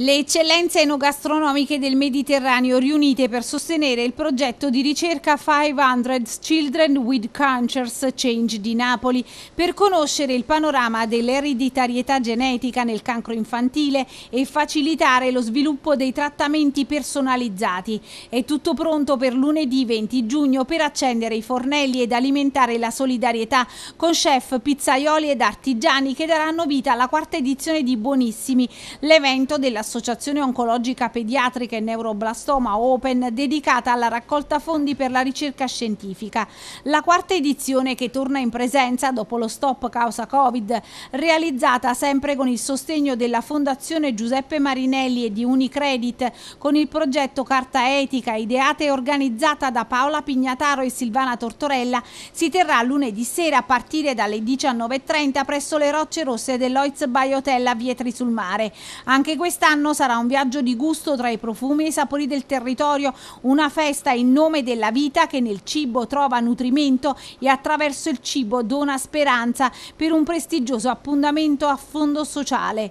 Le eccellenze enogastronomiche del Mediterraneo riunite per sostenere il progetto di ricerca 500 Children with Cancers Change di Napoli per conoscere il panorama dell'ereditarietà genetica nel cancro infantile e facilitare lo sviluppo dei trattamenti personalizzati. È tutto pronto per lunedì 20 giugno per accendere i fornelli ed alimentare la solidarietà con chef, pizzaioli ed artigiani che daranno vita alla quarta edizione di Buonissimi, l'evento della l'Associazione Oncologica Pediatrica e Neuroblastoma Open dedicata alla raccolta fondi per la ricerca scientifica. La quarta edizione che torna in presenza dopo lo stop causa Covid, realizzata sempre con il sostegno della Fondazione Giuseppe Marinelli e di Unicredit con il progetto Carta Etica ideata e organizzata da Paola Pignataro e Silvana Tortorella, si terrà lunedì sera a partire dalle 19.30 presso le Rocce Rosse dell'Oiz Biotel Vietri sul Mare. Anche quest'anno Quest'anno sarà un viaggio di gusto tra i profumi e i sapori del territorio, una festa in nome della vita che nel cibo trova nutrimento e attraverso il cibo dona speranza per un prestigioso appuntamento a fondo sociale.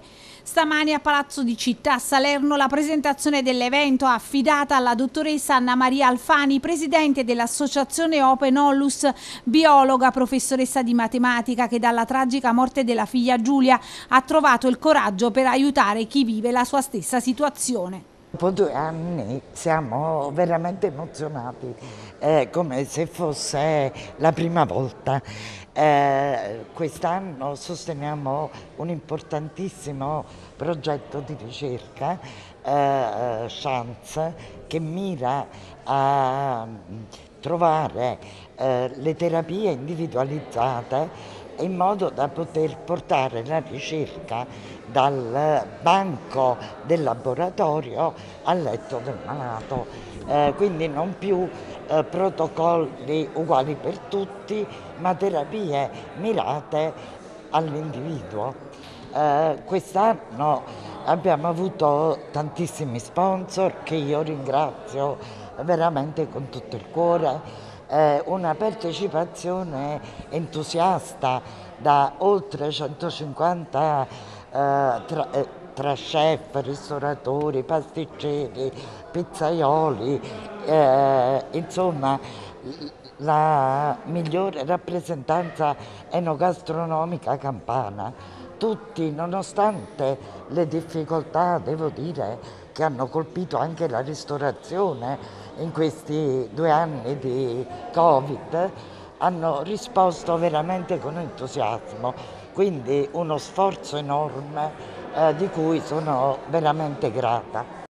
Stamani a Palazzo di Città Salerno la presentazione dell'evento affidata alla dottoressa Anna Maria Alfani, presidente dell'associazione Open Ollus, biologa, professoressa di matematica che dalla tragica morte della figlia Giulia ha trovato il coraggio per aiutare chi vive la sua stessa situazione. Dopo due anni siamo veramente emozionati, eh, come se fosse la prima volta. Eh, Quest'anno sosteniamo un importantissimo progetto di ricerca, eh, Chance, che mira a trovare eh, le terapie individualizzate in modo da poter portare la ricerca dal banco del laboratorio al letto del malato. Eh, quindi non più eh, protocolli uguali per tutti, ma terapie mirate all'individuo. Eh, quest'anno abbiamo avuto tantissimi sponsor che io ringrazio veramente con tutto il cuore eh, una partecipazione entusiasta da oltre 150 eh, tra, eh, tra, chef, ristoratori, pasticceri, pizzaioli, eh, insomma la migliore rappresentanza enogastronomica campana. Tutti, nonostante le difficoltà, devo dire, che hanno colpito anche la ristorazione in questi due anni di Covid hanno risposto veramente con entusiasmo, quindi uno sforzo enorme eh, di cui sono veramente grata.